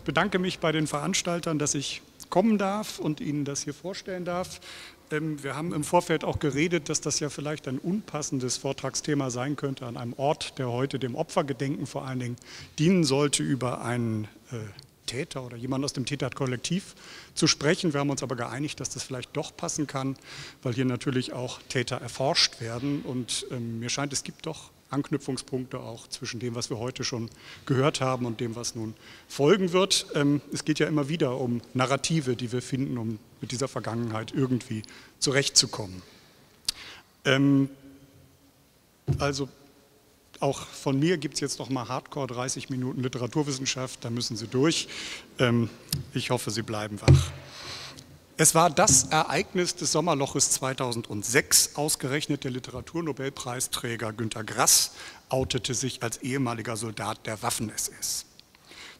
Ich bedanke mich bei den Veranstaltern, dass ich kommen darf und Ihnen das hier vorstellen darf. Ähm, wir haben im Vorfeld auch geredet, dass das ja vielleicht ein unpassendes Vortragsthema sein könnte an einem Ort, der heute dem Opfergedenken vor allen Dingen dienen sollte, über einen äh, Täter oder jemand aus dem Täterkollektiv zu sprechen. Wir haben uns aber geeinigt, dass das vielleicht doch passen kann, weil hier natürlich auch Täter erforscht werden. Und ähm, mir scheint, es gibt doch Anknüpfungspunkte auch zwischen dem, was wir heute schon gehört haben und dem, was nun folgen wird. Ähm, es geht ja immer wieder um Narrative, die wir finden, um mit dieser Vergangenheit irgendwie zurechtzukommen. Ähm, also auch von mir gibt es jetzt noch mal Hardcore 30 Minuten Literaturwissenschaft, da müssen Sie durch. Ähm, ich hoffe, Sie bleiben wach. Es war das Ereignis des Sommerloches 2006. Ausgerechnet der Literaturnobelpreisträger Günter Grass outete sich als ehemaliger Soldat der Waffen-SS.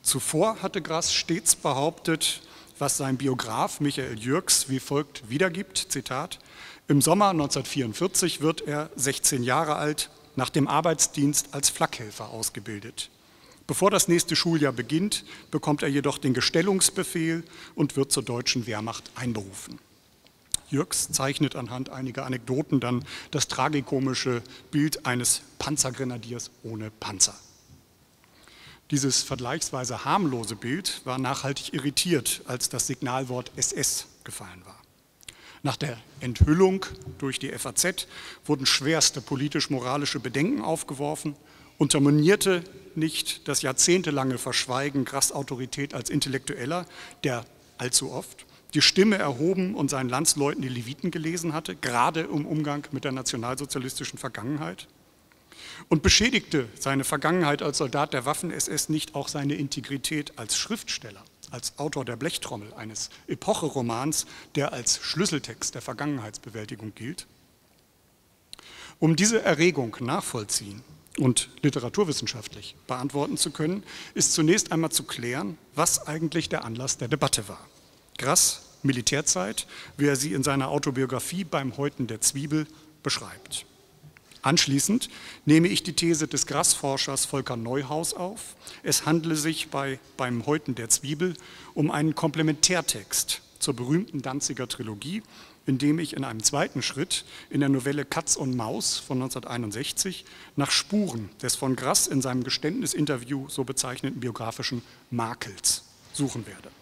Zuvor hatte Grass stets behauptet, was sein Biograf Michael Jürgs wie folgt wiedergibt, Zitat, im Sommer 1944 wird er 16 Jahre alt, nach dem Arbeitsdienst als Flakhelfer ausgebildet. Bevor das nächste Schuljahr beginnt, bekommt er jedoch den Gestellungsbefehl und wird zur deutschen Wehrmacht einberufen. Jürgs zeichnet anhand einiger Anekdoten dann das tragikomische Bild eines Panzergrenadiers ohne Panzer. Dieses vergleichsweise harmlose Bild war nachhaltig irritiert, als das Signalwort SS gefallen war. Nach der Enthüllung durch die FAZ wurden schwerste politisch-moralische Bedenken aufgeworfen unterminierte nicht das jahrzehntelange Verschweigen Grass Autorität als Intellektueller, der allzu oft die Stimme erhoben und seinen Landsleuten die Leviten gelesen hatte, gerade im Umgang mit der nationalsozialistischen Vergangenheit? Und beschädigte seine Vergangenheit als Soldat der Waffen-SS nicht auch seine Integrität als Schriftsteller, als Autor der Blechtrommel, eines Epocheromans, der als Schlüsseltext der Vergangenheitsbewältigung gilt? Um diese Erregung nachvollziehen und literaturwissenschaftlich beantworten zu können, ist zunächst einmal zu klären, was eigentlich der Anlass der Debatte war. Grass, Militärzeit, wie er sie in seiner Autobiografie beim Häuten der Zwiebel beschreibt. Anschließend nehme ich die These des Grassforschers Volker Neuhaus auf. Es handle sich bei, beim Häuten der Zwiebel um einen Komplementärtext zur berühmten Danziger Trilogie, indem ich in einem zweiten Schritt in der Novelle Katz und Maus von 1961 nach Spuren des von Grass in seinem Geständnisinterview so bezeichneten biografischen Makels suchen werde.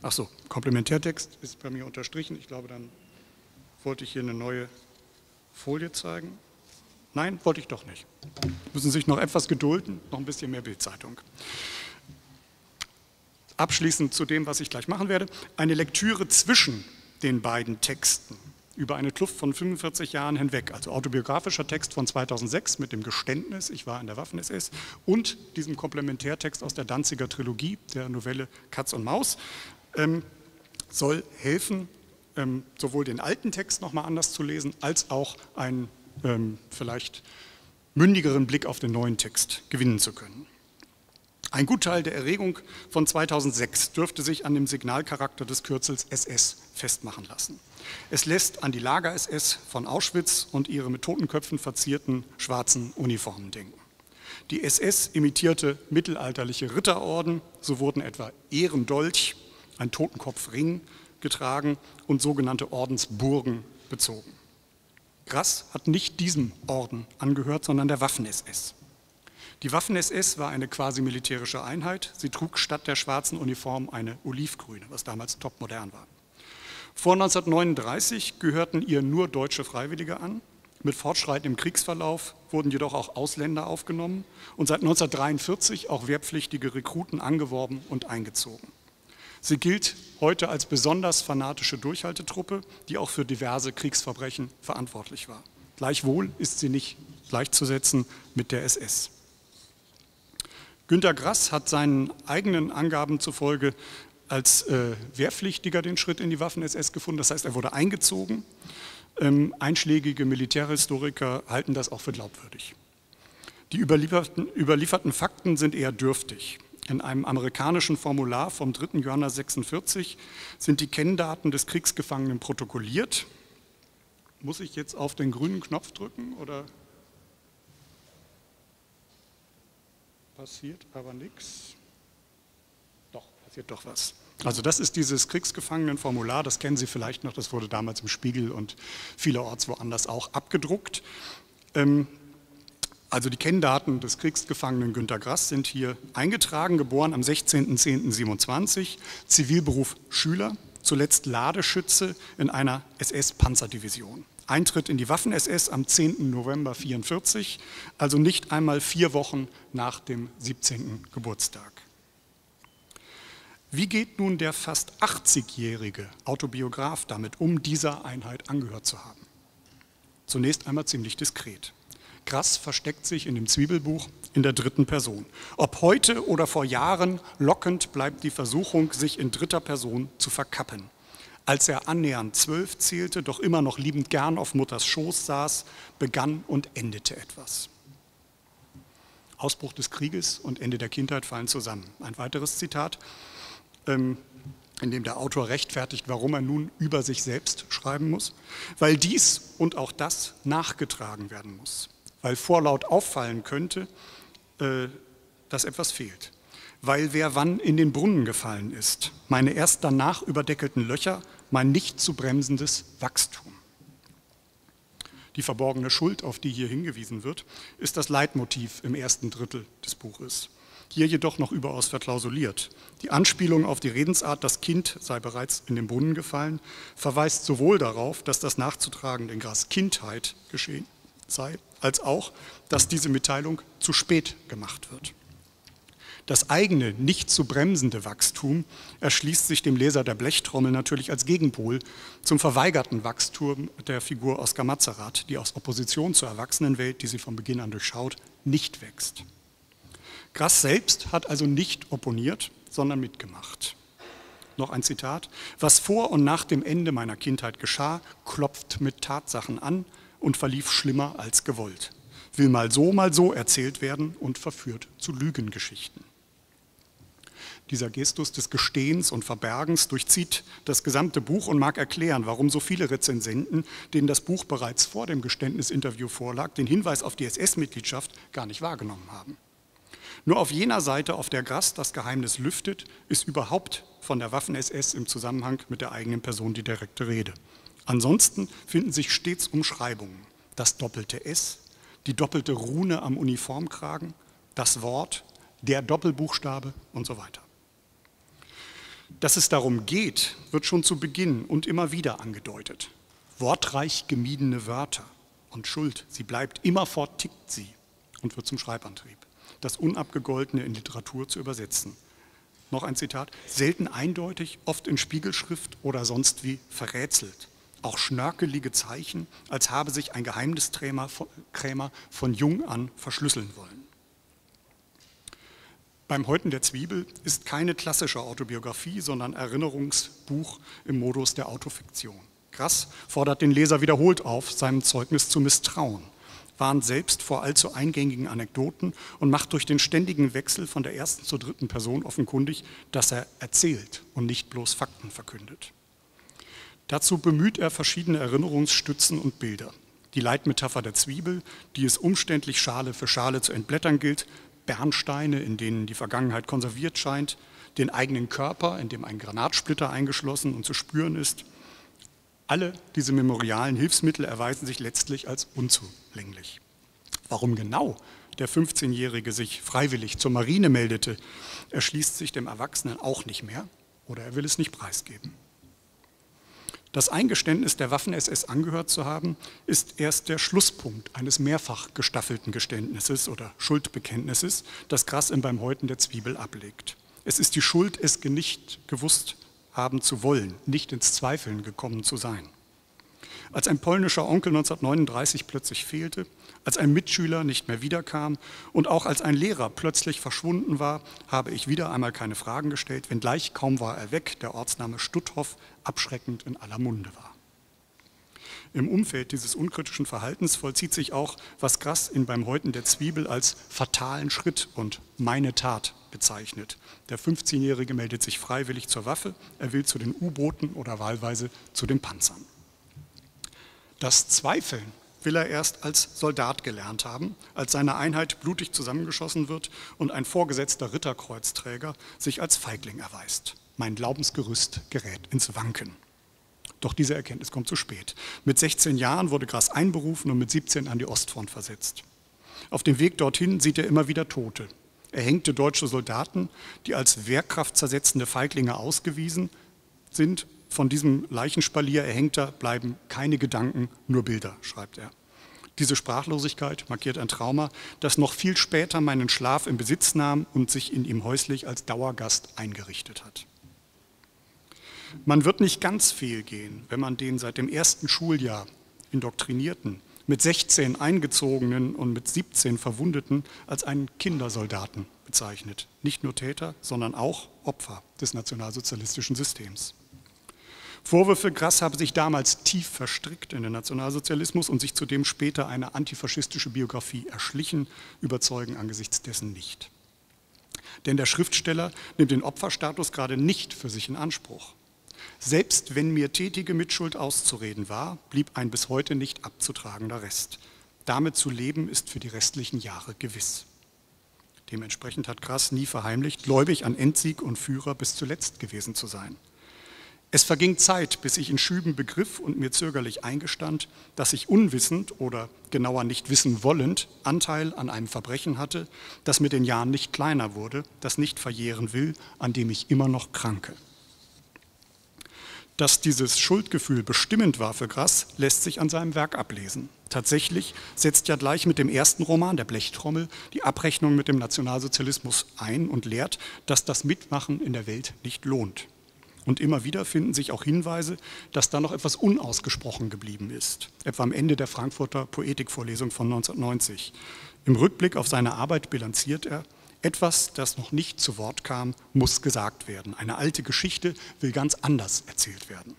Ach so, Komplementärtext ist bei mir unterstrichen. Ich glaube, dann wollte ich hier eine neue Folie zeigen. Nein, wollte ich doch nicht. Müssen sich noch etwas gedulden, noch ein bisschen mehr Bildzeitung. Abschließend zu dem, was ich gleich machen werde, eine Lektüre zwischen den beiden Texten über eine Kluft von 45 Jahren hinweg, also autobiografischer Text von 2006 mit dem Geständnis, ich war in der Waffen-SS, und diesem Komplementärtext aus der Danziger Trilogie, der Novelle Katz und Maus, ähm, soll helfen, ähm, sowohl den alten Text nochmal anders zu lesen, als auch einen ähm, vielleicht mündigeren Blick auf den neuen Text gewinnen zu können. Ein Gutteil der Erregung von 2006 dürfte sich an dem Signalcharakter des Kürzels SS festmachen lassen. Es lässt an die Lager-SS von Auschwitz und ihre mit Totenköpfen verzierten schwarzen Uniformen denken. Die SS imitierte mittelalterliche Ritterorden, so wurden etwa Ehrendolch, ein Totenkopfring getragen und sogenannte Ordensburgen bezogen. Grass hat nicht diesem Orden angehört, sondern der Waffen-SS. Die Waffen-SS war eine quasi militärische Einheit. Sie trug statt der schwarzen Uniform eine olivgrüne, was damals topmodern war. Vor 1939 gehörten ihr nur deutsche Freiwillige an. Mit fortschreitendem Kriegsverlauf wurden jedoch auch Ausländer aufgenommen und seit 1943 auch wehrpflichtige Rekruten angeworben und eingezogen. Sie gilt heute als besonders fanatische Durchhaltetruppe, die auch für diverse Kriegsverbrechen verantwortlich war. Gleichwohl ist sie nicht gleichzusetzen mit der SS. Günter Grass hat seinen eigenen Angaben zufolge als äh, Wehrpflichtiger den Schritt in die Waffen-SS gefunden. Das heißt, er wurde eingezogen. Ähm, einschlägige Militärhistoriker halten das auch für glaubwürdig. Die überlieferten, überlieferten Fakten sind eher dürftig. In einem amerikanischen Formular vom 3. Januar 46 sind die Kenndaten des Kriegsgefangenen protokolliert. Muss ich jetzt auf den grünen Knopf drücken oder passiert aber nichts. Doch. passiert doch was. Also das ist dieses Kriegsgefangenenformular, das kennen Sie vielleicht noch, das wurde damals im Spiegel und vielerorts woanders auch abgedruckt. Ähm, also die Kenndaten des Kriegsgefangenen Günter Grass sind hier eingetragen, geboren am 16.10.27, Zivilberuf Schüler, zuletzt Ladeschütze in einer SS-Panzerdivision. Eintritt in die Waffen-SS am 10. November 1944, also nicht einmal vier Wochen nach dem 17. Geburtstag. Wie geht nun der fast 80-jährige Autobiograf damit um, dieser Einheit angehört zu haben? Zunächst einmal ziemlich diskret. Grass versteckt sich in dem Zwiebelbuch in der dritten Person. Ob heute oder vor Jahren, lockend bleibt die Versuchung, sich in dritter Person zu verkappen als er annähernd zwölf zählte, doch immer noch liebend gern auf Mutters Schoß saß, begann und endete etwas. Ausbruch des Krieges und Ende der Kindheit fallen zusammen. Ein weiteres Zitat, ähm, in dem der Autor rechtfertigt, warum er nun über sich selbst schreiben muss. Weil dies und auch das nachgetragen werden muss. Weil vorlaut auffallen könnte, äh, dass etwas fehlt. Weil wer wann in den Brunnen gefallen ist, meine erst danach überdeckelten Löcher mein nicht zu bremsendes Wachstum. Die verborgene Schuld, auf die hier hingewiesen wird, ist das Leitmotiv im ersten Drittel des Buches. Hier jedoch noch überaus verklausuliert. Die Anspielung auf die Redensart, das Kind sei bereits in den Brunnen gefallen, verweist sowohl darauf, dass das Nachzutragen in Gras Kindheit geschehen sei, als auch, dass diese Mitteilung zu spät gemacht wird. Das eigene, nicht zu bremsende Wachstum erschließt sich dem Leser der Blechtrommel natürlich als Gegenpol zum verweigerten Wachstum der Figur Oskar Mazerat, die aus Opposition zur Erwachsenenwelt, die sie von Beginn an durchschaut, nicht wächst. Grass selbst hat also nicht opponiert, sondern mitgemacht. Noch ein Zitat. Was vor und nach dem Ende meiner Kindheit geschah, klopft mit Tatsachen an und verlief schlimmer als gewollt. Will mal so, mal so erzählt werden und verführt zu Lügengeschichten. Dieser Gestus des Gestehens und Verbergens durchzieht das gesamte Buch und mag erklären, warum so viele Rezensenten, denen das Buch bereits vor dem Geständnisinterview vorlag, den Hinweis auf die SS-Mitgliedschaft gar nicht wahrgenommen haben. Nur auf jener Seite, auf der Grass das Geheimnis lüftet, ist überhaupt von der Waffen-SS im Zusammenhang mit der eigenen Person die direkte Rede. Ansonsten finden sich stets Umschreibungen. Das doppelte S, die doppelte Rune am Uniformkragen, das Wort, der Doppelbuchstabe und so weiter. Dass es darum geht, wird schon zu Beginn und immer wieder angedeutet. Wortreich gemiedene Wörter und Schuld, sie bleibt, immerfort tickt sie und wird zum Schreibantrieb. Das Unabgegoltene in Literatur zu übersetzen. Noch ein Zitat, selten eindeutig, oft in Spiegelschrift oder sonst wie verrätselt. Auch schnörkelige Zeichen, als habe sich ein Geheimniskrämer von jung an verschlüsseln wollen. Beim Häuten der Zwiebel ist keine klassische Autobiografie, sondern Erinnerungsbuch im Modus der Autofiktion. Grass fordert den Leser wiederholt auf, seinem Zeugnis zu misstrauen, warnt selbst vor allzu eingängigen Anekdoten und macht durch den ständigen Wechsel von der ersten zur dritten Person offenkundig, dass er erzählt und nicht bloß Fakten verkündet. Dazu bemüht er verschiedene Erinnerungsstützen und Bilder. Die Leitmetapher der Zwiebel, die es umständlich Schale für Schale zu entblättern gilt, Bernsteine, in denen die Vergangenheit konserviert scheint, den eigenen Körper, in dem ein Granatsplitter eingeschlossen und zu spüren ist. Alle diese memorialen Hilfsmittel erweisen sich letztlich als unzulänglich. Warum genau der 15-Jährige sich freiwillig zur Marine meldete, erschließt sich dem Erwachsenen auch nicht mehr oder er will es nicht preisgeben. Das Eingeständnis der Waffen-SS angehört zu haben, ist erst der Schlusspunkt eines mehrfach gestaffelten Geständnisses oder Schuldbekenntnisses, das Grass im Beim Häuten der Zwiebel ablegt. Es ist die Schuld, es nicht gewusst haben zu wollen, nicht ins Zweifeln gekommen zu sein. Als ein polnischer Onkel 1939 plötzlich fehlte, als ein Mitschüler nicht mehr wiederkam und auch als ein Lehrer plötzlich verschwunden war, habe ich wieder einmal keine Fragen gestellt, wenngleich kaum war er weg, der Ortsname Stutthof abschreckend in aller Munde war. Im Umfeld dieses unkritischen Verhaltens vollzieht sich auch, was Grass in beim Häuten der Zwiebel als fatalen Schritt und meine Tat bezeichnet. Der 15-Jährige meldet sich freiwillig zur Waffe, er will zu den U-Booten oder wahlweise zu den Panzern. Das Zweifeln will er erst als Soldat gelernt haben, als seine Einheit blutig zusammengeschossen wird und ein vorgesetzter Ritterkreuzträger sich als Feigling erweist. Mein Glaubensgerüst gerät ins Wanken. Doch diese Erkenntnis kommt zu spät. Mit 16 Jahren wurde Grass einberufen und mit 17 an die Ostfront versetzt. Auf dem Weg dorthin sieht er immer wieder Tote. Erhängte deutsche Soldaten, die als wehrkraftzersetzende Feiglinge ausgewiesen sind. Von diesem Leichenspalier Erhängter bleiben keine Gedanken, nur Bilder, schreibt er. Diese Sprachlosigkeit markiert ein Trauma, das noch viel später meinen Schlaf in Besitz nahm und sich in ihm häuslich als Dauergast eingerichtet hat. Man wird nicht ganz fehlgehen, wenn man den seit dem ersten Schuljahr indoktrinierten, mit 16 eingezogenen und mit 17 Verwundeten als einen Kindersoldaten bezeichnet. Nicht nur Täter, sondern auch Opfer des nationalsozialistischen Systems. Vorwürfe, Grass habe sich damals tief verstrickt in den Nationalsozialismus und sich zudem später eine antifaschistische Biografie erschlichen, überzeugen angesichts dessen nicht. Denn der Schriftsteller nimmt den Opferstatus gerade nicht für sich in Anspruch. Selbst wenn mir tätige Mitschuld auszureden war, blieb ein bis heute nicht abzutragender Rest. Damit zu leben ist für die restlichen Jahre gewiss. Dementsprechend hat Grass nie verheimlicht, gläubig an Endsieg und Führer bis zuletzt gewesen zu sein. Es verging Zeit, bis ich in Schüben begriff und mir zögerlich eingestand, dass ich unwissend oder genauer nicht wissen wollend Anteil an einem Verbrechen hatte, das mit den Jahren nicht kleiner wurde, das nicht verjähren will, an dem ich immer noch kranke. Dass dieses Schuldgefühl bestimmend war für Grass, lässt sich an seinem Werk ablesen. Tatsächlich setzt ja gleich mit dem ersten Roman, der Blechtrommel, die Abrechnung mit dem Nationalsozialismus ein und lehrt, dass das Mitmachen in der Welt nicht lohnt. Und immer wieder finden sich auch Hinweise, dass da noch etwas unausgesprochen geblieben ist, etwa am Ende der Frankfurter Poetikvorlesung von 1990. Im Rückblick auf seine Arbeit bilanziert er, etwas, das noch nicht zu Wort kam, muss gesagt werden. Eine alte Geschichte will ganz anders erzählt werden.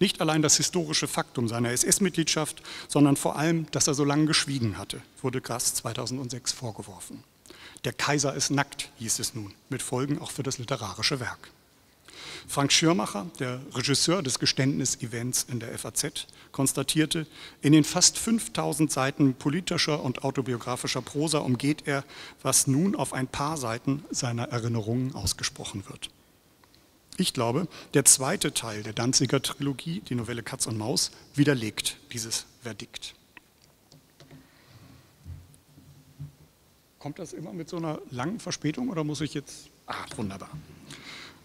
Nicht allein das historische Faktum seiner SS-Mitgliedschaft, sondern vor allem, dass er so lange geschwiegen hatte, wurde Grass 2006 vorgeworfen. Der Kaiser ist nackt, hieß es nun, mit Folgen auch für das literarische Werk. Frank Schirmacher, der Regisseur des Geständnis-Events in der FAZ, konstatierte, in den fast 5000 Seiten politischer und autobiografischer Prosa umgeht er, was nun auf ein paar Seiten seiner Erinnerungen ausgesprochen wird. Ich glaube, der zweite Teil der Danziger Trilogie, die Novelle Katz und Maus, widerlegt dieses Verdikt. Kommt das immer mit so einer langen Verspätung oder muss ich jetzt... Ah, wunderbar.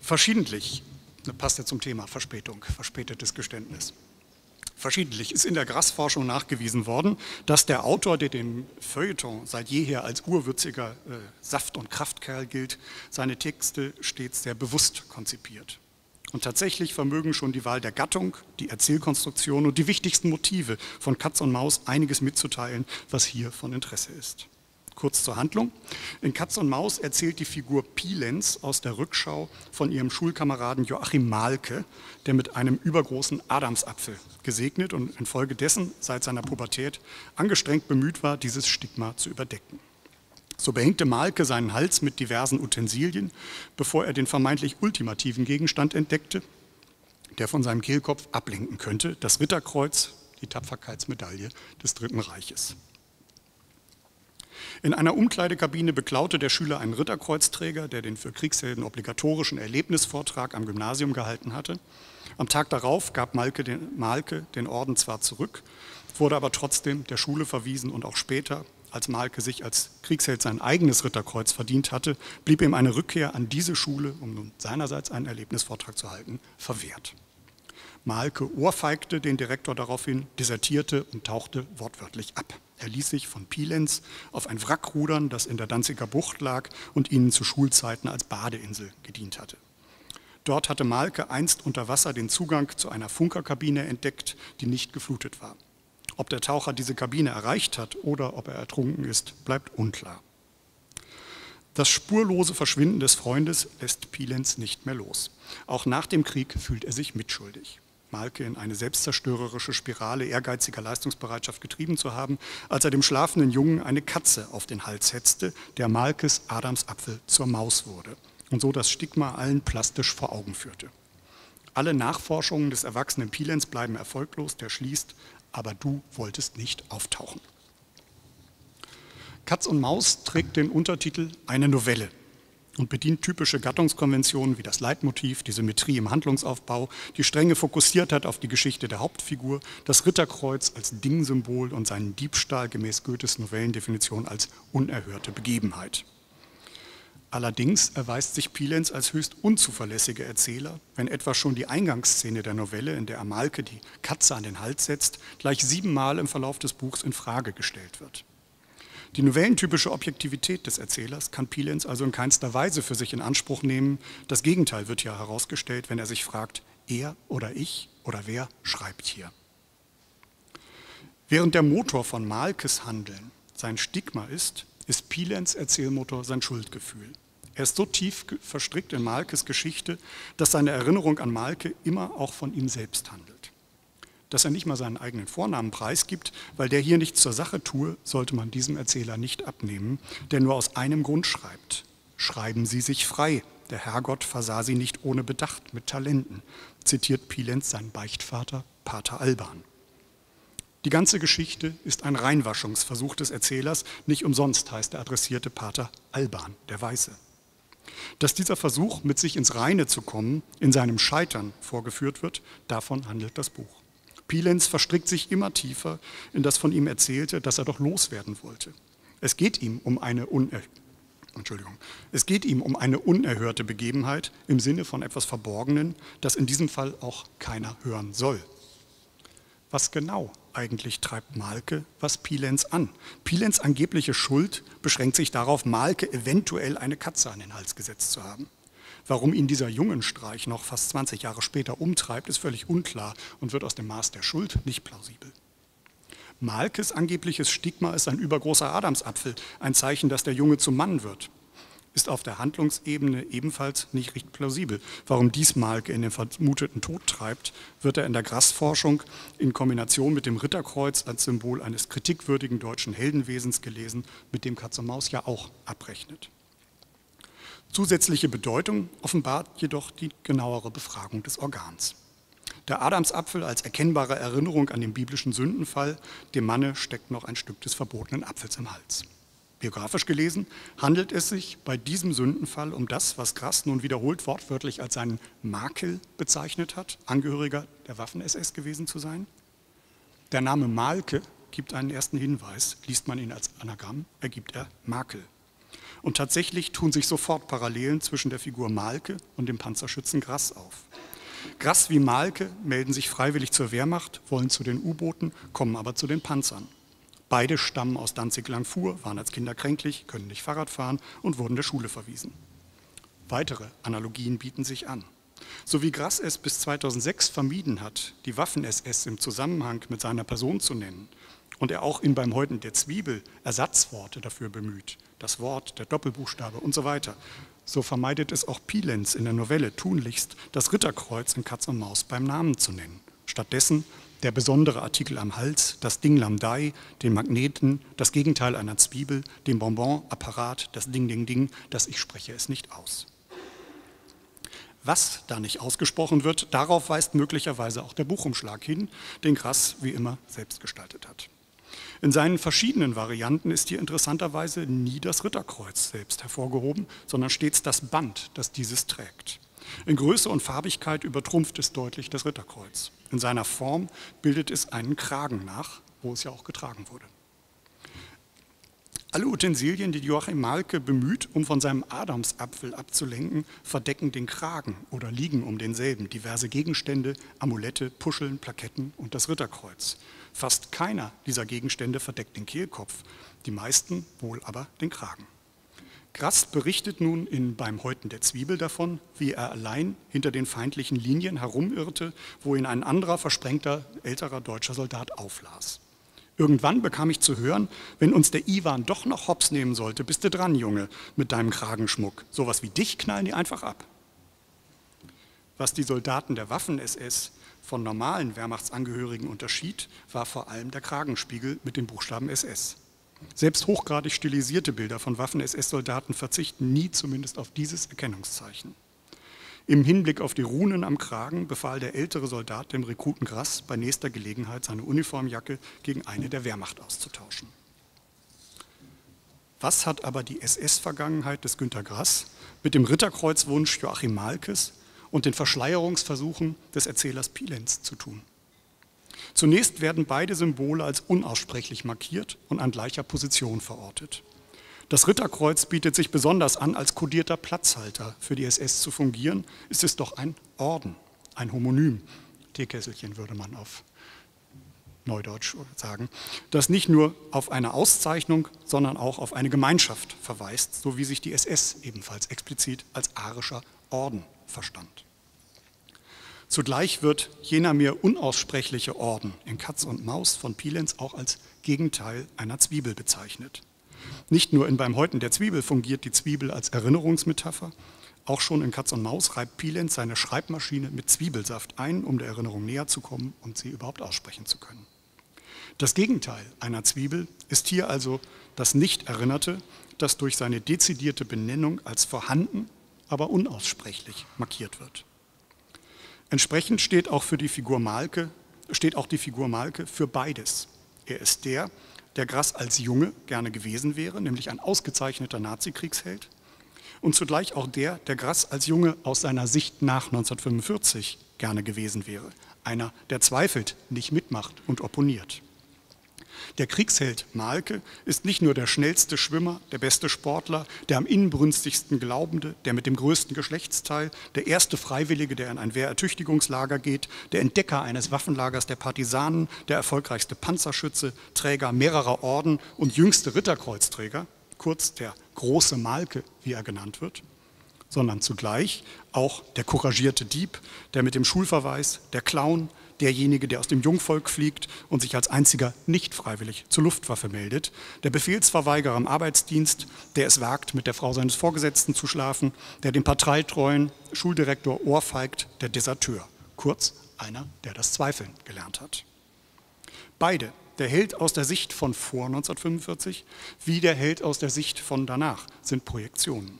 Verschiedentlich das passt ja zum Thema Verspätung, verspätetes Geständnis. Verschiedentlich ist in der Grassforschung nachgewiesen worden, dass der Autor, der dem Feuilleton seit jeher als urwürziger äh, Saft- und Kraftkerl gilt, seine Texte stets sehr bewusst konzipiert. Und tatsächlich vermögen schon die Wahl der Gattung, die Erzählkonstruktion und die wichtigsten Motive von Katz und Maus einiges mitzuteilen, was hier von Interesse ist. Kurz zur Handlung. In Katz und Maus erzählt die Figur Pilenz aus der Rückschau von ihrem Schulkameraden Joachim Malke, der mit einem übergroßen Adamsapfel gesegnet und infolgedessen seit seiner Pubertät angestrengt bemüht war, dieses Stigma zu überdecken. So behängte Malke seinen Hals mit diversen Utensilien, bevor er den vermeintlich ultimativen Gegenstand entdeckte, der von seinem Kehlkopf ablenken könnte, das Ritterkreuz, die Tapferkeitsmedaille des Dritten Reiches. In einer Umkleidekabine beklaute der Schüler einen Ritterkreuzträger, der den für Kriegshelden obligatorischen Erlebnisvortrag am Gymnasium gehalten hatte. Am Tag darauf gab Malke den, Malke den Orden zwar zurück, wurde aber trotzdem der Schule verwiesen und auch später, als Malke sich als Kriegsheld sein eigenes Ritterkreuz verdient hatte, blieb ihm eine Rückkehr an diese Schule, um nun seinerseits einen Erlebnisvortrag zu halten, verwehrt. Malke ohrfeigte den Direktor daraufhin, desertierte und tauchte wortwörtlich ab. Er ließ sich von Pilenz auf ein Wrack rudern, das in der Danziger Bucht lag und ihnen zu Schulzeiten als Badeinsel gedient hatte. Dort hatte Malke einst unter Wasser den Zugang zu einer Funkerkabine entdeckt, die nicht geflutet war. Ob der Taucher diese Kabine erreicht hat oder ob er ertrunken ist, bleibt unklar. Das spurlose Verschwinden des Freundes lässt Pilenz nicht mehr los. Auch nach dem Krieg fühlt er sich mitschuldig. Malke in eine selbstzerstörerische Spirale ehrgeiziger Leistungsbereitschaft getrieben zu haben, als er dem schlafenden Jungen eine Katze auf den Hals setzte, der Malkes Adamsapfel zur Maus wurde und so das Stigma allen plastisch vor Augen führte. Alle Nachforschungen des erwachsenen Pilenz bleiben erfolglos, der schließt, aber du wolltest nicht auftauchen. Katz und Maus trägt den Untertitel Eine Novelle und bedient typische Gattungskonventionen wie das Leitmotiv, die Symmetrie im Handlungsaufbau, die strenge Fokussiertheit auf die Geschichte der Hauptfigur, das Ritterkreuz als Dingsymbol und seinen Diebstahl gemäß Goethes Novellendefinition als unerhörte Begebenheit. Allerdings erweist sich Pilenz als höchst unzuverlässiger Erzähler, wenn etwa schon die Eingangsszene der Novelle, in der Amalke die Katze an den Hals setzt, gleich siebenmal im Verlauf des Buchs in Frage gestellt wird. Die novellentypische Objektivität des Erzählers kann Pilenz also in keinster Weise für sich in Anspruch nehmen. Das Gegenteil wird ja herausgestellt, wenn er sich fragt, er oder ich oder wer schreibt hier. Während der Motor von Malkes Handeln sein Stigma ist, ist Pilenz Erzählmotor sein Schuldgefühl. Er ist so tief verstrickt in Malkes Geschichte, dass seine Erinnerung an Malke immer auch von ihm selbst handelt dass er nicht mal seinen eigenen Vornamen preisgibt, weil der hier nichts zur Sache tue, sollte man diesem Erzähler nicht abnehmen, der nur aus einem Grund schreibt. Schreiben Sie sich frei, der Herrgott versah sie nicht ohne Bedacht mit Talenten, zitiert Pilenz seinen Beichtvater Pater Alban. Die ganze Geschichte ist ein Reinwaschungsversuch des Erzählers, nicht umsonst heißt der adressierte Pater Alban, der Weiße. Dass dieser Versuch, mit sich ins Reine zu kommen, in seinem Scheitern vorgeführt wird, davon handelt das Buch. Pilenz verstrickt sich immer tiefer in das von ihm Erzählte, das er doch loswerden wollte. Es geht ihm um eine Uner Entschuldigung. Es geht ihm um eine unerhörte Begebenheit im Sinne von etwas Verborgenen, das in diesem Fall auch keiner hören soll. Was genau eigentlich treibt Malke was Pilenz an? Pilenz angebliche Schuld beschränkt sich darauf, Malke eventuell eine Katze an den Hals gesetzt zu haben. Warum ihn dieser Jungenstreich noch fast 20 Jahre später umtreibt, ist völlig unklar und wird aus dem Maß der Schuld nicht plausibel. Malkes angebliches Stigma ist ein übergroßer Adamsapfel, ein Zeichen, dass der Junge zum Mann wird. Ist auf der Handlungsebene ebenfalls nicht recht plausibel. Warum dies Malke in den vermuteten Tod treibt, wird er in der Grass-Forschung in Kombination mit dem Ritterkreuz als Symbol eines kritikwürdigen deutschen Heldenwesens gelesen, mit dem Katze Maus ja auch abrechnet. Zusätzliche Bedeutung offenbart jedoch die genauere Befragung des Organs. Der Adamsapfel als erkennbare Erinnerung an den biblischen Sündenfall, dem Manne steckt noch ein Stück des verbotenen Apfels im Hals. Biografisch gelesen handelt es sich bei diesem Sündenfall um das, was Grass nun wiederholt wortwörtlich als seinen Makel bezeichnet hat, Angehöriger der Waffen-SS gewesen zu sein. Der Name Malke gibt einen ersten Hinweis. Liest man ihn als Anagramm, ergibt er Makel. Und tatsächlich tun sich sofort Parallelen zwischen der Figur Malke und dem Panzerschützen Grass auf. Grass wie Malke melden sich freiwillig zur Wehrmacht, wollen zu den U-Booten, kommen aber zu den Panzern. Beide stammen aus Danzig-Langfuhr, waren als Kinder kränklich, können nicht Fahrrad fahren und wurden der Schule verwiesen. Weitere Analogien bieten sich an. So wie Grass es bis 2006 vermieden hat, die Waffen-SS im Zusammenhang mit seiner Person zu nennen, und er auch in beim Häuten der Zwiebel Ersatzworte dafür bemüht, das Wort, der Doppelbuchstabe und so weiter. So vermeidet es auch Pilenz in der Novelle tunlichst, das Ritterkreuz in Katz und Maus beim Namen zu nennen. Stattdessen der besondere Artikel am Hals, das Ding Lamdai, den Magneten, das Gegenteil einer Zwiebel, den Bonbon-Apparat, das Ding Ding Ding, das ich spreche es nicht aus. Was da nicht ausgesprochen wird, darauf weist möglicherweise auch der Buchumschlag hin, den Grass wie immer selbst gestaltet hat. In seinen verschiedenen Varianten ist hier interessanterweise nie das Ritterkreuz selbst hervorgehoben, sondern stets das Band, das dieses trägt. In Größe und Farbigkeit übertrumpft es deutlich das Ritterkreuz. In seiner Form bildet es einen Kragen nach, wo es ja auch getragen wurde. Alle Utensilien, die Joachim Malke bemüht, um von seinem Adamsapfel abzulenken, verdecken den Kragen oder liegen um denselben. Diverse Gegenstände, Amulette, Puscheln, Plaketten und das Ritterkreuz. Fast keiner dieser Gegenstände verdeckt den Kehlkopf, die meisten wohl aber den Kragen. Grass berichtet nun in Beim Häuten der Zwiebel davon, wie er allein hinter den feindlichen Linien herumirrte, wo ihn ein anderer versprengter älterer deutscher Soldat auflas. Irgendwann bekam ich zu hören, wenn uns der Iwan doch noch hops nehmen sollte, bist du dran, Junge, mit deinem Kragenschmuck. Sowas wie dich knallen die einfach ab. Was die Soldaten der Waffen-SS von normalen Wehrmachtsangehörigen unterschied, war vor allem der Kragenspiegel mit den Buchstaben SS. Selbst hochgradig stilisierte Bilder von Waffen-SS-Soldaten verzichten nie zumindest auf dieses Erkennungszeichen. Im Hinblick auf die Runen am Kragen befahl der ältere Soldat dem Rekruten Grass bei nächster Gelegenheit seine Uniformjacke gegen eine der Wehrmacht auszutauschen. Was hat aber die SS-Vergangenheit des Günter Grass mit dem Ritterkreuzwunsch Joachim Malkes und den Verschleierungsversuchen des Erzählers Pilenz zu tun? Zunächst werden beide Symbole als unaussprechlich markiert und an gleicher Position verortet. Das Ritterkreuz bietet sich besonders an, als kodierter Platzhalter für die SS zu fungieren, ist es doch ein Orden, ein Homonym, Teekesselchen würde man auf Neudeutsch sagen, das nicht nur auf eine Auszeichnung, sondern auch auf eine Gemeinschaft verweist, so wie sich die SS ebenfalls explizit als arischer Orden verstand. Zugleich wird jener mir unaussprechliche Orden in Katz und Maus von Pilenz auch als Gegenteil einer Zwiebel bezeichnet. Nicht nur in Beim Häuten der Zwiebel fungiert die Zwiebel als Erinnerungsmetapher, auch schon in Katz und Maus reibt Pilenz seine Schreibmaschine mit Zwiebelsaft ein, um der Erinnerung näher zu kommen und sie überhaupt aussprechen zu können. Das Gegenteil einer Zwiebel ist hier also das Nicht-Erinnerte, das durch seine dezidierte Benennung als vorhanden, aber unaussprechlich markiert wird. Entsprechend steht auch für die Figur Malke, steht auch die Figur Malke für beides. Er ist der, der Grass als Junge gerne gewesen wäre, nämlich ein ausgezeichneter Nazikriegsheld, und zugleich auch der, der Grass als Junge aus seiner Sicht nach 1945 gerne gewesen wäre, einer, der zweifelt, nicht mitmacht und opponiert. Der Kriegsheld Malke ist nicht nur der schnellste Schwimmer, der beste Sportler, der am inbrünstigsten Glaubende, der mit dem größten Geschlechtsteil, der erste Freiwillige, der in ein Wehrertüchtigungslager geht, der Entdecker eines Waffenlagers der Partisanen, der erfolgreichste Panzerschütze, Träger mehrerer Orden und jüngste Ritterkreuzträger, kurz der große Malke, wie er genannt wird, sondern zugleich auch der couragierte Dieb, der mit dem Schulverweis, der Clown, derjenige, der aus dem Jungvolk fliegt und sich als einziger nicht freiwillig zur Luftwaffe meldet, der Befehlsverweigerer im Arbeitsdienst, der es wagt, mit der Frau seines Vorgesetzten zu schlafen, der den parteitreuen Schuldirektor ohrfeigt, der Deserteur. Kurz einer, der das Zweifeln gelernt hat. Beide, der Held aus der Sicht von vor 1945 wie der Held aus der Sicht von danach, sind Projektionen.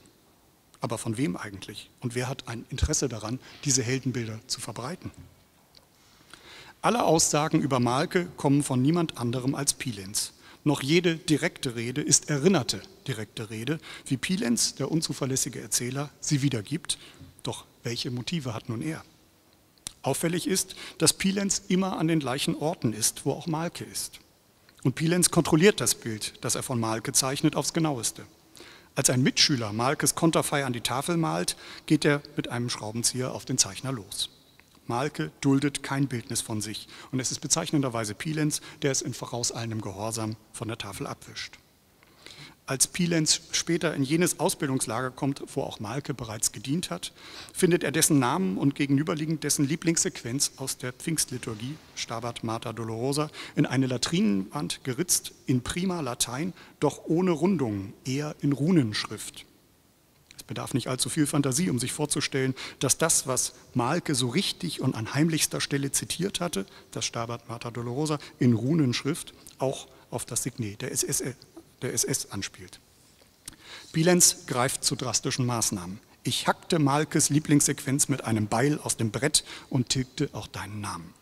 Aber von wem eigentlich? Und wer hat ein Interesse daran, diese Heldenbilder zu verbreiten? Alle Aussagen über Malke kommen von niemand anderem als Pilenz. Noch jede direkte Rede ist erinnerte direkte Rede, wie Pilenz, der unzuverlässige Erzähler, sie wiedergibt. Doch welche Motive hat nun er? Auffällig ist, dass Pilenz immer an den gleichen Orten ist, wo auch Malke ist. Und Pilenz kontrolliert das Bild, das er von Malke zeichnet, aufs genaueste. Als ein Mitschüler Malkes Konterfei an die Tafel malt, geht er mit einem Schraubenzieher auf den Zeichner los. Malke duldet kein Bildnis von sich und es ist bezeichnenderweise Pilenz, der es in vorauseilendem Gehorsam von der Tafel abwischt. Als Pilenz später in jenes Ausbildungslager kommt, wo auch Malke bereits gedient hat, findet er dessen Namen und gegenüberliegend dessen Lieblingssequenz aus der Pfingstliturgie, Stabat Mater Dolorosa, in eine Latrinenwand geritzt, in prima Latein, doch ohne Rundungen, eher in Runenschrift bedarf nicht allzu viel Fantasie, um sich vorzustellen, dass das, was Malke so richtig und an heimlichster Stelle zitiert hatte, das Stabat Mater Dolorosa, in Runenschrift auch auf das Signet der SS, der SS anspielt. Bilenz greift zu drastischen Maßnahmen. Ich hackte Malkes Lieblingssequenz mit einem Beil aus dem Brett und tilgte auch deinen Namen.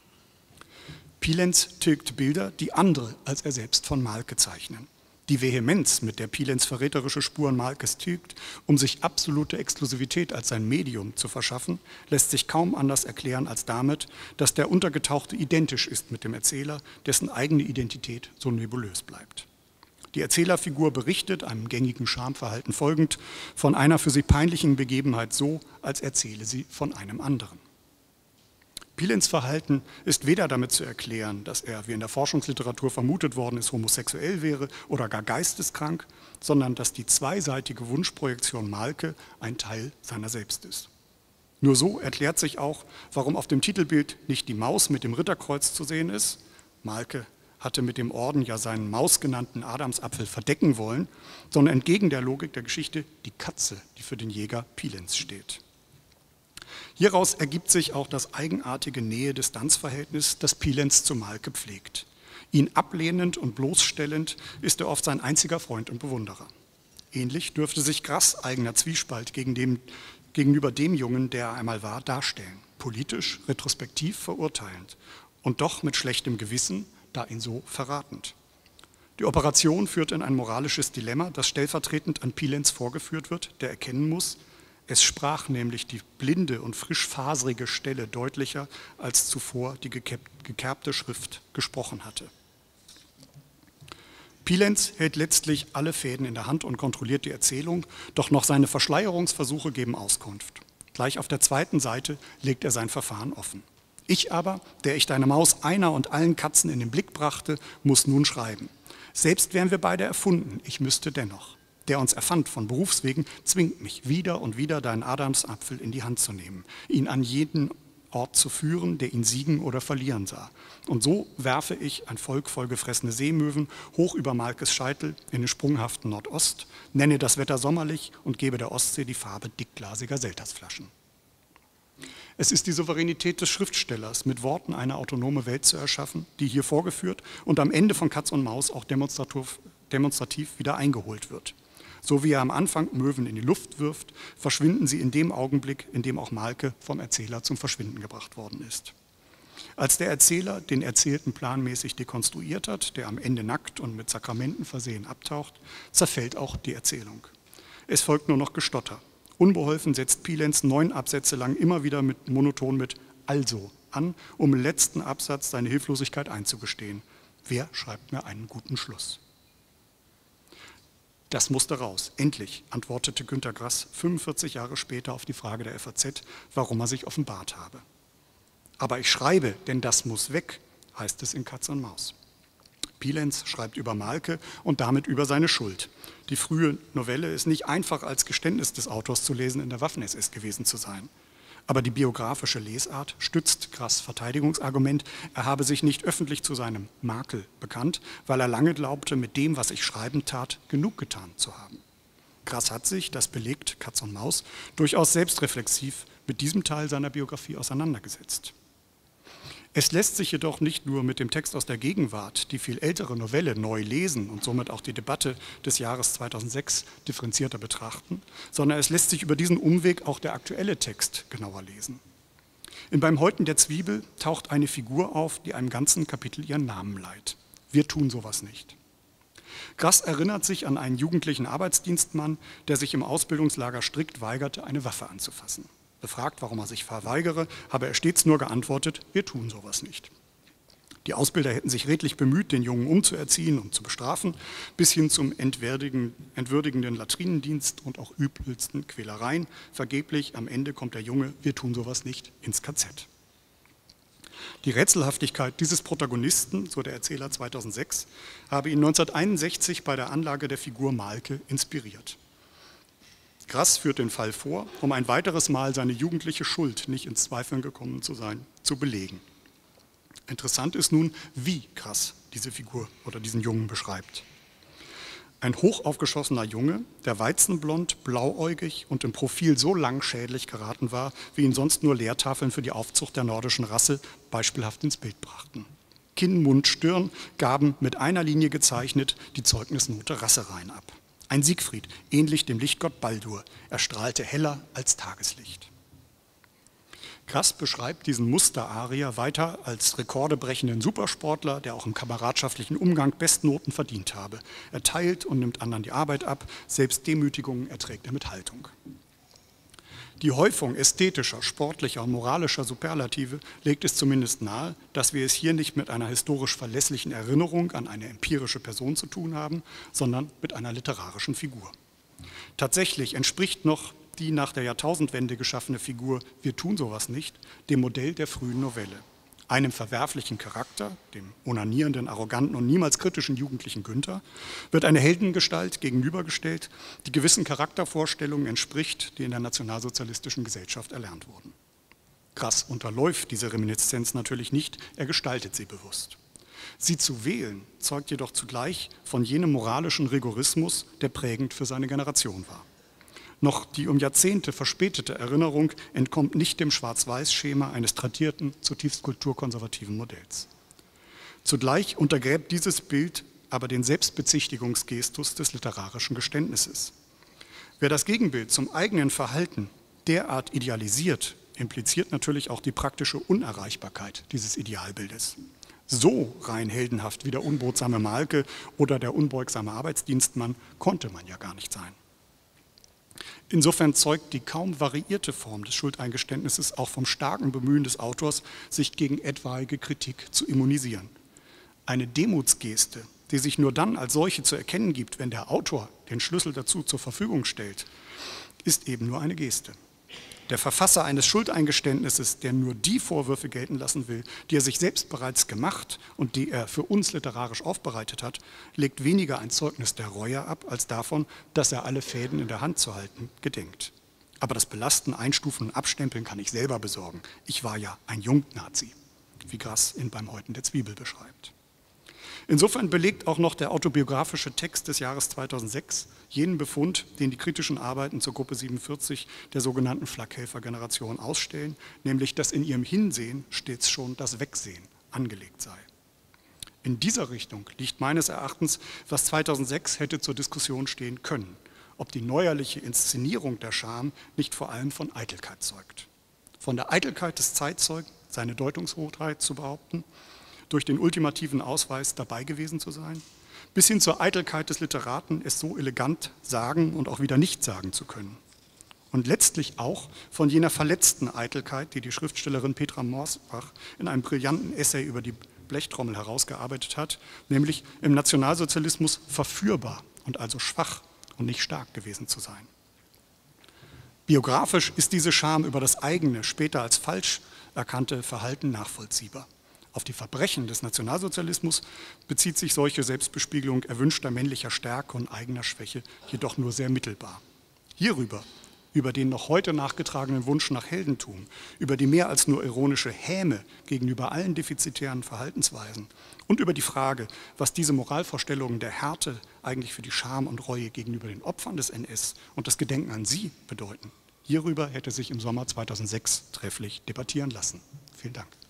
Pilenz tilgt Bilder, die andere als er selbst von Malke zeichnen. Die Vehemenz, mit der Pilenz verräterische Spuren Malkes tilgt, um sich absolute Exklusivität als sein Medium zu verschaffen, lässt sich kaum anders erklären als damit, dass der Untergetauchte identisch ist mit dem Erzähler, dessen eigene Identität so nebulös bleibt. Die Erzählerfigur berichtet, einem gängigen Schamverhalten folgend, von einer für sie peinlichen Begebenheit so, als erzähle sie von einem anderen. Pilens Verhalten ist weder damit zu erklären, dass er, wie in der Forschungsliteratur vermutet worden ist, homosexuell wäre oder gar geisteskrank, sondern dass die zweiseitige Wunschprojektion Malke ein Teil seiner selbst ist. Nur so erklärt sich auch, warum auf dem Titelbild nicht die Maus mit dem Ritterkreuz zu sehen ist. Malke hatte mit dem Orden ja seinen Maus genannten Adamsapfel verdecken wollen, sondern entgegen der Logik der Geschichte die Katze, die für den Jäger Pilens steht. Hieraus ergibt sich auch das eigenartige Nähe-Distanz-Verhältnis, das Pilenz zu Malke pflegt. Ihn ablehnend und bloßstellend ist er oft sein einziger Freund und Bewunderer. Ähnlich dürfte sich Grass eigener Zwiespalt gegen den gegenüber dem Jungen, der er einmal war, darstellen. Politisch, retrospektiv verurteilend und doch mit schlechtem Gewissen, da ihn so verratend. Die Operation führt in ein moralisches Dilemma, das stellvertretend an Pilenz vorgeführt wird, der erkennen muss, es sprach nämlich die blinde und frischfaserige Stelle deutlicher, als zuvor die gekerbte Schrift gesprochen hatte. Pilenz hält letztlich alle Fäden in der Hand und kontrolliert die Erzählung, doch noch seine Verschleierungsversuche geben Auskunft. Gleich auf der zweiten Seite legt er sein Verfahren offen. Ich aber, der ich deine Maus einer und allen Katzen in den Blick brachte, muss nun schreiben. Selbst wären wir beide erfunden, ich müsste dennoch. Der uns erfand von Berufswegen, zwingt mich wieder und wieder deinen Adamsapfel in die Hand zu nehmen, ihn an jeden Ort zu führen, der ihn siegen oder verlieren sah. Und so werfe ich ein Volk voll gefressene Seemöwen hoch über Malkes Scheitel in den sprunghaften Nordost, nenne das Wetter sommerlich und gebe der Ostsee die Farbe dickglasiger Seltersflaschen. Es ist die Souveränität des Schriftstellers, mit Worten eine autonome Welt zu erschaffen, die hier vorgeführt und am Ende von Katz und Maus auch demonstrativ, demonstrativ wieder eingeholt wird. So wie er am Anfang Möwen in die Luft wirft, verschwinden sie in dem Augenblick, in dem auch Malke vom Erzähler zum Verschwinden gebracht worden ist. Als der Erzähler den Erzählten planmäßig dekonstruiert hat, der am Ende nackt und mit Sakramenten versehen abtaucht, zerfällt auch die Erzählung. Es folgt nur noch Gestotter. Unbeholfen setzt Pilenz neun Absätze lang immer wieder mit monoton mit also an, um im letzten Absatz seine Hilflosigkeit einzugestehen. Wer schreibt mir einen guten Schluss? Das musste raus. Endlich, antwortete Günter Grass 45 Jahre später auf die Frage der FAZ, warum er sich offenbart habe. Aber ich schreibe, denn das muss weg, heißt es in Katz und Maus. Pilenz schreibt über Malke und damit über seine Schuld. Die frühe Novelle ist nicht einfach als Geständnis des Autors zu lesen, in der Waffen-SS gewesen zu sein. Aber die biografische Lesart stützt Grass Verteidigungsargument, er habe sich nicht öffentlich zu seinem Makel bekannt, weil er lange glaubte, mit dem, was ich schreiben tat, genug getan zu haben. Grass hat sich, das belegt Katz und Maus, durchaus selbstreflexiv mit diesem Teil seiner Biografie auseinandergesetzt. Es lässt sich jedoch nicht nur mit dem Text aus der Gegenwart, die viel ältere Novelle, neu lesen und somit auch die Debatte des Jahres 2006 differenzierter betrachten, sondern es lässt sich über diesen Umweg auch der aktuelle Text genauer lesen. In Beim Häuten der Zwiebel taucht eine Figur auf, die einem ganzen Kapitel ihren Namen leiht. Wir tun sowas nicht. Grass erinnert sich an einen jugendlichen Arbeitsdienstmann, der sich im Ausbildungslager strikt weigerte, eine Waffe anzufassen. Befragt, warum er sich verweigere, habe er stets nur geantwortet, wir tun sowas nicht. Die Ausbilder hätten sich redlich bemüht, den Jungen umzuerziehen und zu bestrafen, bis hin zum entwürdigenden Latrinendienst und auch übelsten Quälereien. Vergeblich, am Ende kommt der Junge, wir tun sowas nicht, ins KZ. Die Rätselhaftigkeit dieses Protagonisten, so der Erzähler 2006, habe ihn 1961 bei der Anlage der Figur Malke inspiriert. Grass führt den Fall vor, um ein weiteres Mal seine jugendliche Schuld, nicht ins Zweifeln gekommen zu sein, zu belegen. Interessant ist nun, wie Grass diese Figur oder diesen Jungen beschreibt. Ein hochaufgeschossener Junge, der weizenblond, blauäugig und im Profil so langschädlich geraten war, wie ihn sonst nur Lehrtafeln für die Aufzucht der nordischen Rasse beispielhaft ins Bild brachten. Kinn, Mund, Stirn gaben mit einer Linie gezeichnet die Zeugnisnote Rasserein ab. Ein Siegfried, ähnlich dem Lichtgott Baldur. Er strahlte heller als Tageslicht. Grass beschreibt diesen Musterarier weiter als rekordebrechenden Supersportler, der auch im kameradschaftlichen Umgang Bestnoten verdient habe. Er teilt und nimmt anderen die Arbeit ab, selbst Demütigungen erträgt er mit Haltung. Die Häufung ästhetischer, sportlicher moralischer Superlative legt es zumindest nahe, dass wir es hier nicht mit einer historisch verlässlichen Erinnerung an eine empirische Person zu tun haben, sondern mit einer literarischen Figur. Tatsächlich entspricht noch die nach der Jahrtausendwende geschaffene Figur Wir tun sowas nicht dem Modell der frühen Novelle einem verwerflichen Charakter, dem onanierenden, arroganten und niemals kritischen jugendlichen Günther, wird eine Heldengestalt gegenübergestellt, die gewissen Charaktervorstellungen entspricht, die in der nationalsozialistischen Gesellschaft erlernt wurden. Grass unterläuft diese Reminiszenz natürlich nicht, er gestaltet sie bewusst. Sie zu wählen zeugt jedoch zugleich von jenem moralischen Rigorismus, der prägend für seine Generation war. Noch die um Jahrzehnte verspätete Erinnerung entkommt nicht dem Schwarz-Weiß-Schema eines tradierten, zutiefst kulturkonservativen Modells. Zugleich untergräbt dieses Bild aber den Selbstbezichtigungsgestus des literarischen Geständnisses. Wer das Gegenbild zum eigenen Verhalten derart idealisiert, impliziert natürlich auch die praktische Unerreichbarkeit dieses Idealbildes. So rein heldenhaft wie der unbehutsame Malke oder der unbeugsame Arbeitsdienstmann konnte man ja gar nicht sein. Insofern zeugt die kaum variierte Form des Schuldeingeständnisses auch vom starken Bemühen des Autors, sich gegen etwaige Kritik zu immunisieren. Eine Demutsgeste, die sich nur dann als solche zu erkennen gibt, wenn der Autor den Schlüssel dazu zur Verfügung stellt, ist eben nur eine Geste. Der Verfasser eines Schuldeingeständnisses, der nur die Vorwürfe gelten lassen will, die er sich selbst bereits gemacht und die er für uns literarisch aufbereitet hat, legt weniger ein Zeugnis der Reue ab, als davon, dass er alle Fäden in der Hand zu halten gedenkt. Aber das Belasten, Einstufen und Abstempeln kann ich selber besorgen. Ich war ja ein Jungnazi, wie Grass in Beim Häuten der Zwiebel beschreibt. Insofern belegt auch noch der autobiografische Text des Jahres 2006 jenen Befund, den die kritischen Arbeiten zur Gruppe 47 der sogenannten Flakhelfer-Generation ausstellen, nämlich dass in ihrem Hinsehen stets schon das Wegsehen angelegt sei. In dieser Richtung liegt meines Erachtens, was 2006 hätte zur Diskussion stehen können, ob die neuerliche Inszenierung der Scham nicht vor allem von Eitelkeit zeugt. Von der Eitelkeit des Zeitzeugen, seine Deutungshoheit zu behaupten, durch den ultimativen Ausweis dabei gewesen zu sein, bis hin zur Eitelkeit des Literaten, es so elegant sagen und auch wieder nicht sagen zu können. Und letztlich auch von jener verletzten Eitelkeit, die die Schriftstellerin Petra Morsbach in einem brillanten Essay über die Blechtrommel herausgearbeitet hat, nämlich im Nationalsozialismus verführbar und also schwach und nicht stark gewesen zu sein. Biografisch ist diese Scham über das eigene, später als falsch erkannte Verhalten nachvollziehbar. Auf die Verbrechen des Nationalsozialismus bezieht sich solche Selbstbespiegelung erwünschter männlicher Stärke und eigener Schwäche jedoch nur sehr mittelbar. Hierüber, über den noch heute nachgetragenen Wunsch nach Heldentum, über die mehr als nur ironische Häme gegenüber allen defizitären Verhaltensweisen und über die Frage, was diese Moralvorstellungen der Härte eigentlich für die Scham und Reue gegenüber den Opfern des NS und das Gedenken an sie bedeuten. Hierüber hätte sich im Sommer 2006 trefflich debattieren lassen. Vielen Dank.